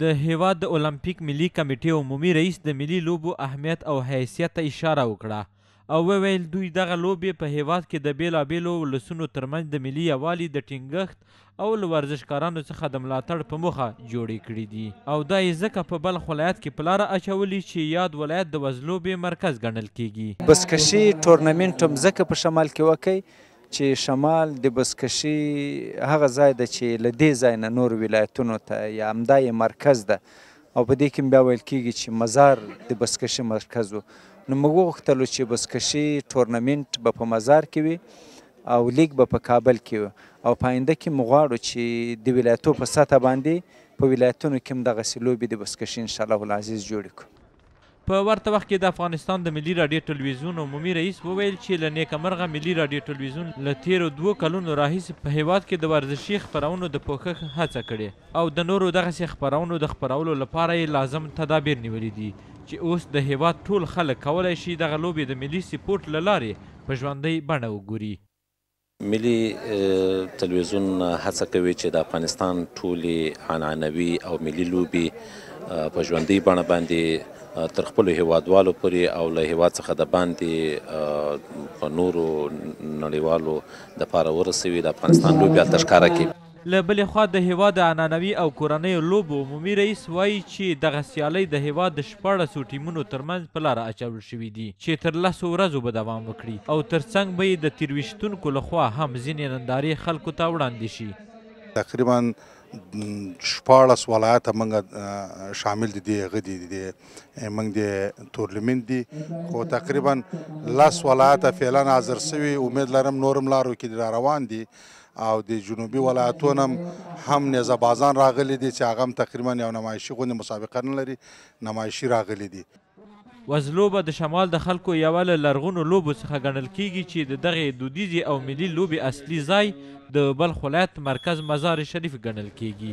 د هیواد د المپیک ملي کمیټې عمومي رئیس د ملي لوبو اهمیت او حیثیت ته اشاره وکړه او وویل دوی دغه لوبې په هیواد کې د بېلابېلو ولسونو ترمنځ د ملي یووالي د ټینګښت او له ورزشکارانو څخه د ملاتړ په موخه جوړې کړې دي او دا یې ځکه په بلخ ولایت کې په لاره اچولي چې یاد ولایت د وزلوبې مرکز ګڼل کېږي. بزکشي ټورنمنټ هم ځکه په شمال کې وکړ چې شمال د بزکشي هغه ځای ده چې له دې ځای نه نور ولایتونو ته یا همدا یې مرکز ده او په دې کې بیا ویل کېږي چې مزار د بزکشي مرکز و نو موږ وغوښتلو چې بزکشي ټورنمنټ به په مزار کې وي او لیګ به په کابل کې وي او په آینده کې موږ غواړو چې د ولایتو په سطح باندې په ولایتونو کې هم دغسې لوبې د بزکشي انشاءالله العزیز جوړې کړو په ورته وخت کې د افغانستان د ملي راډیو ټلویزیون عمومي رئیس وویل چې له نیکه مرغه ملي راډیو ټلویزیون له تېرو دوو کلونو راهیسې په هېواد کې د ورزشي خپرونو د پوښښ هڅه کړې او د نورو دغسې خپرونو د خپرولو لپاره یې لازم تدابیر نیولي دي چې اوس د هېواد ټول خلک کولای شي دغه لوبې د ملي سپورټ له لارې په ژوندۍ بڼه وګوري. ملي تلویزیون هڅه کوي چې د افغانستان ټولې عنعنوي او ملي لوبې په ژوندۍ بڼه باندې تر خپلو هیوادوالو پورې او له هیواد څخه د باندې په نورو نړیوالو د پاره ورسوي د افغانستان لوبې هلته ښکاره کړي. له بلې خوا د هېواد د عنعنوي او کورنیو لوبو عمومي رئیس وايي چې دغه سیالۍ د هېواد د شپاړسو ټیمونو ترمنځ په لاره اچول شوې دي چې تر لسو ورځو به دوام وکړي او ترڅنګ به یې د تیرویشتونکو له خوا هم ځینې نندارې خلکو ته وړاندې شي. تقریبا شپاړس ولایته موږ شامل دي دې هغه دي دې موږ دې تورلمنت دي خو تقریبا لس ولایته فعلا حاضر سوي امید لرم نورم لارو کې را روان دي او د جنوبي ولایتونو هم هم نیزه بازان راغلي دي چې هغه هم تقریبا یو نمایشي غوندې مسابقه نه لري نمایشي راغلي دي وزلوبه د شمال د خلکو یوه له لرغونو لوبو څخه ګڼل کیږي چې د دغې دودیزې او ملي لوبې اصلي ځای د بلخ ولایت مرکز مزار شریف ګڼل کیږي.